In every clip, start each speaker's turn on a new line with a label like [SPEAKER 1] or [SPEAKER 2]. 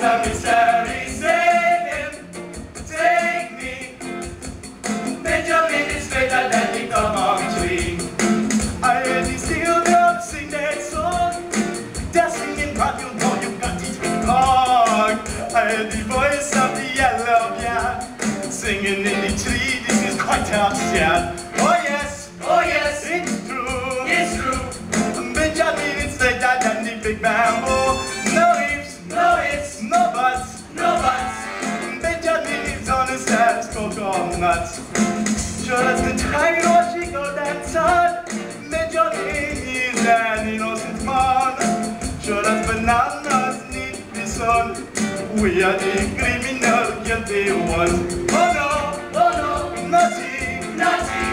[SPEAKER 1] mystery. Save him, take me. Benjamin is straighter than the tree. I hear the steel sing that song. They're singing volume, boy, you got it wrong. I hear the voice of the yellow singing in the tree. This is quite sad. Oh yes, oh yes, it's true, it's true. Benjamin is straighter than the big bamboo. Watching all that sun. An innocent man. Sure as bananas need sun. We are the criminal guilty ones. Oh no, oh no, naughty, naughty.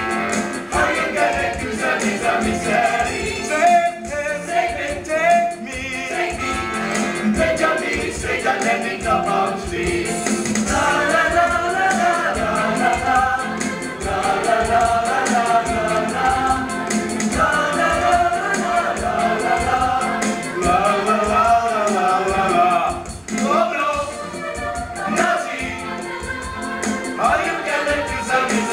[SPEAKER 1] How you gonna accuse a mystery. Take me, take me, take me, take me. Benjamin is straighter than the top of